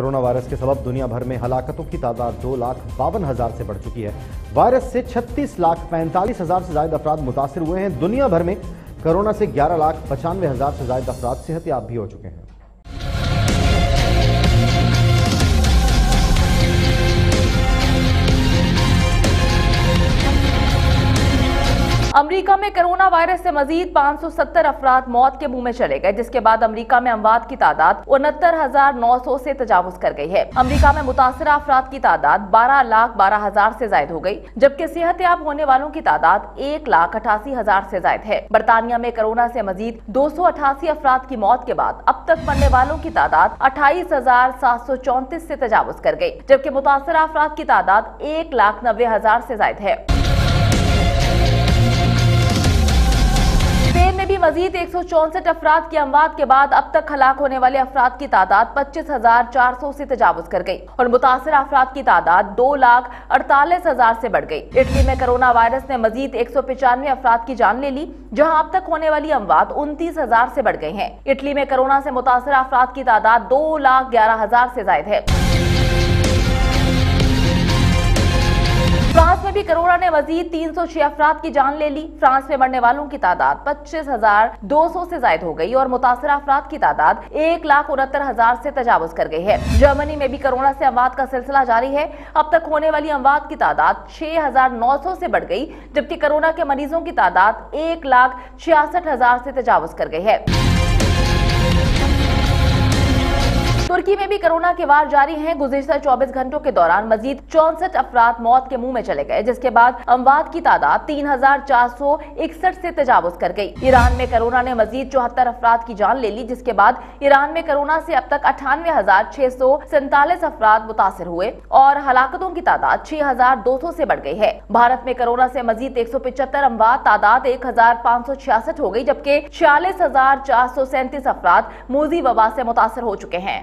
Corona virus के सबब दुनिया भर में हलाकतों की तादाद दो लाख बावन हज़ार से बढ़ चुकी है। वायरस से 36 लाख पैंतालीस हज़ार से ज़्यादा अफराध मुतासर हुए हैं। दुनिया भर में कोरोना से 11 लाख पचानवे हज़ार से ज़्यादा अफराद सेहतयाब भी हो चुके हैं। अमेरिका में कोरोना वायरस से मजीद 570 अफराद मौत के मुँह में चले गए, जिसके बाद अमेरिका में अमवात की तादाद उनहत्तर हज़ार नौ सौ ऐसी तजावज कर गई है। अमेरिका में मुतासरा अफराद की तादाद बारह लाख बारह हज़ार ऐसी जायद हो गई, जबकि सेहत याब होने वालों की तादाद एक लाख अठासी हज़ार ऐसी जायद है। बरतानिया में कोरोना ऐसी मजीद दो सौ अठासी अफराद की मौत के बाद अब तक मरने वालों की तादाद अट्ठाईस हज़ार सात सौ चौंतीस ऐसी तजावज कर गई जबकि मुतासर अफराद की तादाद एक लाख नब्बे हज़ार ऐसी जायद है। मजीद एक सौ चौसठ अफराद की अमवात के बाद अब तक हलाक होने वाले अफराद की तादाद पच्चीस हज़ार चार सौ ऐसी तजावज कर गई और मुतासर अफराद की तादाद दो लाख अड़तालीस हज़ार ऐसी बढ़ गई। इटली में कोरोना वायरस ने मजीद एक सौ पिचानवे अफराद की जान ले ली, जहाँ अब तक होने वाली अमवात उनतीस हज़ार ऐसी बढ़ गई है। इटली में कोरोना ऐसी मुतासर अफराद की तादाद दो लाख ग्यारह हज़ार ऐसी जायद है। फ्रांस में भी कोरोना ने मजीद तीन सौ छह अफराद की जान ले ली। फ्रांस में मरने वालों की तादाद पच्चीस हज़ार दो सौ से जायद हो गई और मुतासर अफराद की तादाद एक लाख उनहत्तर हज़ार ऐसी तजावज कर गई है। जर्मनी में भी कोरोना से अमवात का सिलसिला जारी है। अब तक होने वाली अमवात की तादाद छह हज़ार नौ सौ ऐसी बढ़ गई, जबकि कोरोना के मरीजों की तादाद एक लाख छियासठ हज़ार ऐसी तजावज कर गई है। तुर्की में भी कोरोना के वार जारी हैं। गुजशतर 24 घंटों के दौरान मजीद चौसठ अफराद मौत के मुँह में चले गए, जिसके बाद अमवात की तादाद तीन हज़ार चार सौ इकसठ से तजावज कर गई। ईरान में कोरोना ने मजीद चौहत्तर अफराद की जान ले ली, जिसके बाद ईरान में कोरोना से अब तक अठानवे हज़ार छह सौ सैतालीस अफराद मुतासर हुए और हलाकतों की तादाद छह हज़ार दो सौ ऐसी बढ़ गई है। भारत में कोरोना ऐसी मजीद एक सौ पिछहत्तर अमवात, तादाद एक हज़ार पाँच सौ छियासठ हो गई, जबकि छियालीस हज़ार चार सौ सैंतीस अफराद मोजी वबा ऐसी मुतासर हो चुके हैं।